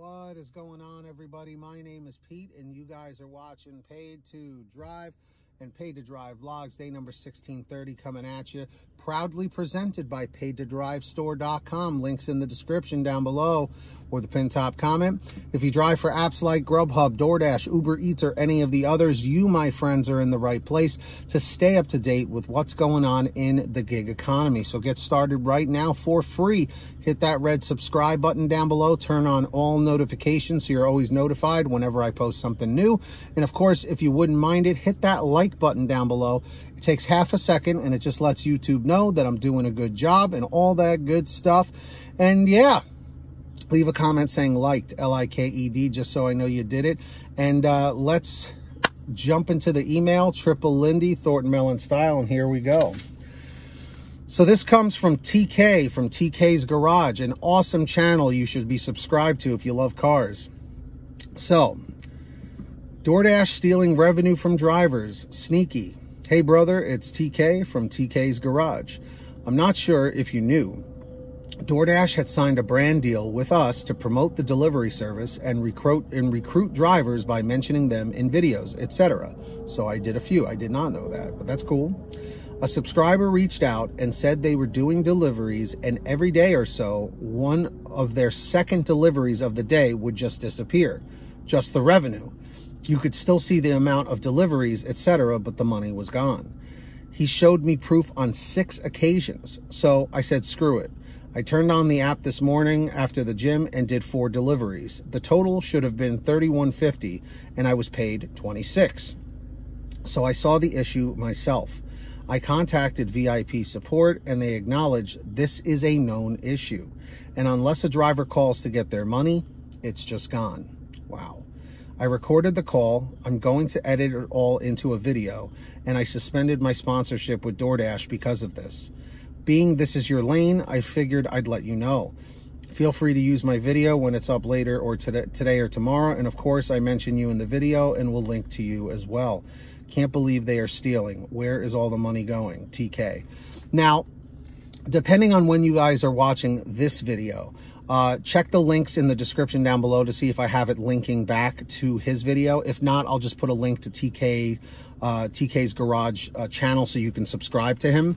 What is going on, everybody? My name is Pete, and you guys are watching Paid to Drive and Paid to Drive Vlogs, day number 1630 coming at you. Proudly presented by paidtodrivestore.com. Links in the description down below or the pin top comment. If you drive for apps like Grubhub, DoorDash, Uber Eats, or any of the others, you, my friends, are in the right place to stay up to date with what's going on in the gig economy. So get started right now for free. Hit that red subscribe button down below. Turn on all notifications so you're always notified whenever I post something new. And of course, if you wouldn't mind it, hit that like button down below. It takes half a second and it just lets YouTube know that I'm doing a good job and all that good stuff. And yeah, leave a comment saying liked, L-I-K-E-D, just so I know you did it. And uh, let's jump into the email, Triple Lindy, Thornton Melon Style, and here we go. So this comes from TK, from TK's Garage, an awesome channel you should be subscribed to if you love cars. So, DoorDash stealing revenue from drivers, sneaky. Hey brother, it's TK from TK's Garage. I'm not sure if you knew, DoorDash had signed a brand deal with us to promote the delivery service and recruit and recruit drivers by mentioning them in videos, etc. So I did a few. I did not know that, but that's cool. A subscriber reached out and said they were doing deliveries and every day or so, one of their second deliveries of the day would just disappear. Just the revenue. You could still see the amount of deliveries, etc., but the money was gone. He showed me proof on six occasions. So I said, screw it. I turned on the app this morning after the gym and did four deliveries. The total should have been 31.50 and I was paid 26. So I saw the issue myself. I contacted VIP support and they acknowledged this is a known issue. And unless a driver calls to get their money, it's just gone. Wow. I recorded the call. I'm going to edit it all into a video and I suspended my sponsorship with DoorDash because of this. Being this is your lane, I figured I'd let you know. Feel free to use my video when it's up later or today, today or tomorrow. And of course, I mention you in the video and will link to you as well. Can't believe they are stealing. Where is all the money going? TK. Now, depending on when you guys are watching this video, uh, check the links in the description down below to see if I have it linking back to his video. If not, I'll just put a link to TK, uh, TK's Garage uh, channel so you can subscribe to him.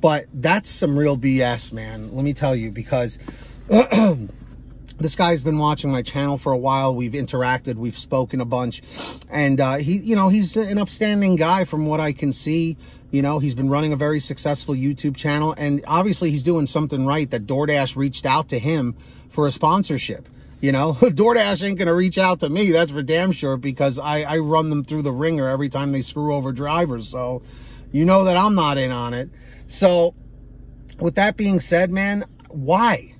But that's some real BS, man. Let me tell you, because this guy's been watching my channel for a while. We've interacted, we've spoken a bunch, and uh, he, you know, he's an upstanding guy from what I can see. You know, he's been running a very successful YouTube channel, and obviously he's doing something right that DoorDash reached out to him for a sponsorship. You know, DoorDash ain't to reach out to me. That's for damn sure because I, I run them through the ringer every time they screw over drivers. So you know that I'm not in on it. So with that being said, man, why?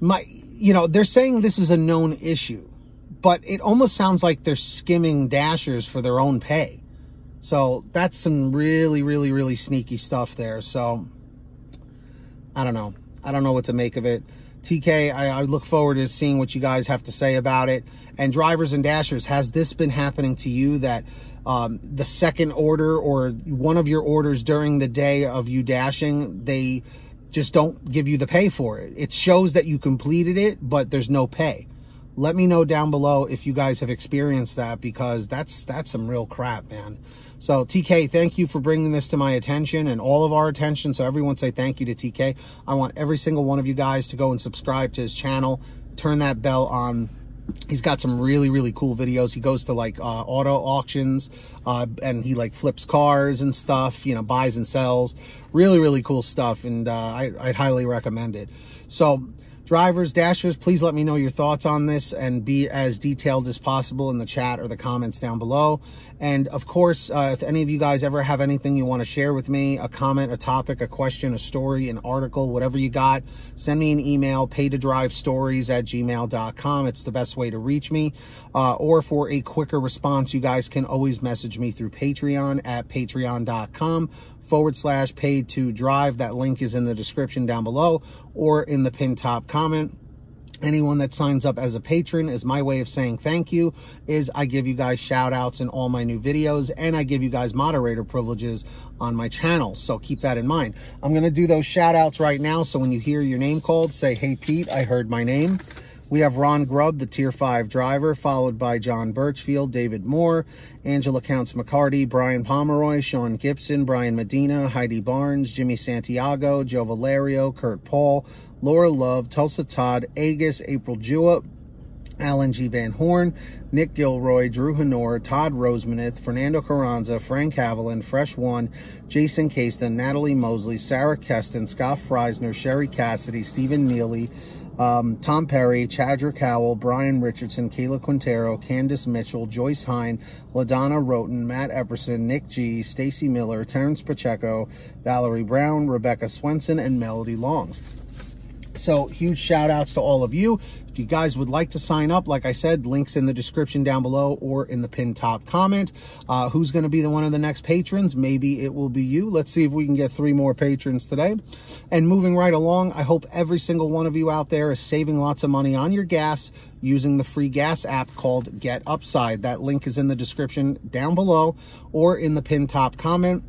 My, you know, they're saying this is a known issue, but it almost sounds like they're skimming dashers for their own pay. So that's some really, really, really sneaky stuff there. So I don't know. I don't know what to make of it. TK, I, I, look forward to seeing what you guys have to say about it. And drivers and dashers, has this been happening to you that um, the second order or one of your orders during the day of you dashing, they just don't give you the pay for it. It shows that you completed it, but there's no pay. Let me know down below if you guys have experienced that because that's that's some real crap, man. So TK, thank you for bringing this to my attention and all of our attention. So everyone say thank you to TK. I want every single one of you guys to go and subscribe to his channel. Turn that bell on He's got some really, really cool videos. He goes to like uh, auto auctions uh, and he like flips cars and stuff, you know, buys and sells. Really, really cool stuff. And uh, I, I'd highly recommend it. So Drivers, dashers, please let me know your thoughts on this and be as detailed as possible in the chat or the comments down below. And of course, uh, if any of you guys ever have anything you want to share with me, a comment, a topic, a question, a story, an article, whatever you got, send me an email, paid to drive stories at gmail.com. It's the best way to reach me. Uh, or for a quicker response, you guys can always message me through Patreon at patreon.com forward slash paid to drive. That link is in the description down below or in the pin top comment. Anyone that signs up as a patron is my way of saying thank you is I give you guys shout outs in all my new videos and I give you guys moderator privileges on my channel. So keep that in mind. I'm going to do those shout outs right now. So when you hear your name called, say, Hey Pete, I heard my name. We have Ron Grubb, the Tier 5 driver, followed by John Birchfield, David Moore, Angela Counts McCarty, Brian Pomeroy, Sean Gibson, Brian Medina, Heidi Barnes, Jimmy Santiago, Joe Valerio, Kurt Paul, Laura Love, Tulsa Todd, Agus, April Jewett, Alan G. Van Horn, Nick Gilroy, Drew Honor, Todd Rosemanith, Fernando Carranza, Frank Haviland, Fresh One, Jason Caston, Natalie Mosley, Sarah Keston, Scott Freisner, Sherry Cassidy, Stephen Neely, um, Tom Perry, Chadrick Howell, Brian Richardson, Kayla Quintero, Candice Mitchell, Joyce Hine, LaDonna Roten, Matt Epperson, Nick G, Stacy Miller, Terrence Pacheco, Valerie Brown, Rebecca Swenson, and Melody Longs. So huge shout outs to all of you. If you guys would like to sign up, like I said, links in the description down below or in the pinned top comment. Uh, who's going to be the one of the next patrons? Maybe it will be you. Let's see if we can get three more patrons today. And moving right along, I hope every single one of you out there is saving lots of money on your gas using the free gas app called Get Upside. That link is in the description down below or in the pinned top comment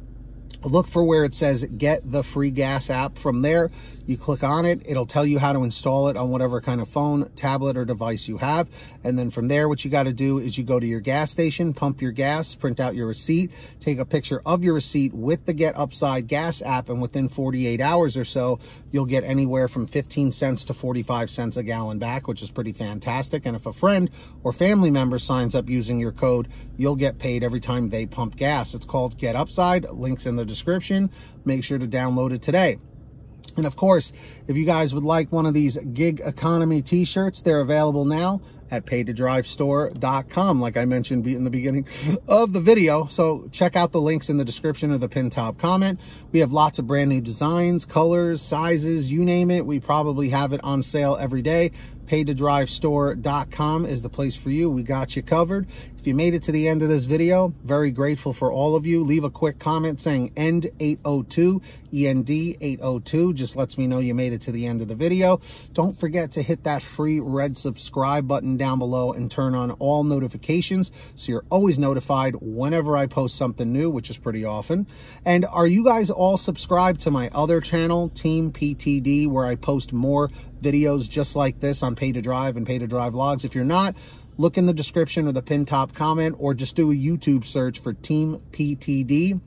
look for where it says get the free gas app. From there you click on it. It'll tell you how to install it on whatever kind of phone tablet or device you have. And then from there what you got to do is you go to your gas station pump your gas print out your receipt take a picture of your receipt with the get upside gas app and within 48 hours or so you'll get anywhere from 15 cents to 45 cents a gallon back which is pretty fantastic. And if a friend or family member signs up using your code you'll get paid every time they pump gas. It's called get upside. Links in the description. Make sure to download it today. And of course, if you guys would like one of these gig economy t-shirts, they're available now at paidtodrivestore.com, like I mentioned in the beginning of the video. So check out the links in the description of the pin top comment. We have lots of brand new designs, colors, sizes, you name it. We probably have it on sale every day paidtodrivestore.com is the place for you. We got you covered. If you made it to the end of this video, very grateful for all of you. Leave a quick comment saying END 802, END 802. Just lets me know you made it to the end of the video. Don't forget to hit that free red subscribe button down below and turn on all notifications so you're always notified whenever I post something new, which is pretty often. And are you guys all subscribed to my other channel, Team PTD, where I post more videos just like this on Paid to Drive and Paid to Drive Vlogs. If you're not, look in the description or the pin top comment or just do a YouTube search for Team PTD.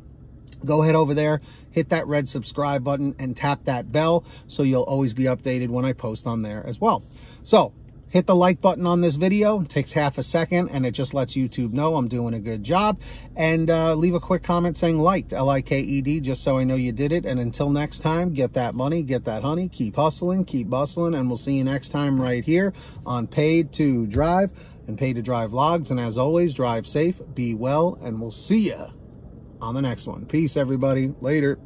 Go ahead over there, hit that red subscribe button and tap that bell so you'll always be updated when I post on there as well. So hit the like button on this video. It takes half a second and it just lets YouTube know I'm doing a good job. And uh, leave a quick comment saying liked, L-I-K-E-D, just so I know you did it. And until next time, get that money, get that honey, keep hustling, keep bustling, and we'll see you next time right here on Paid to Drive and Paid to Drive Vlogs. And as always, drive safe, be well, and we'll see you on the next one. Peace, everybody. Later.